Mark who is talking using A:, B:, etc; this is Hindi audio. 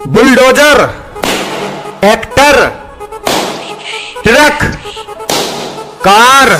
A: bulldozer tractor truck car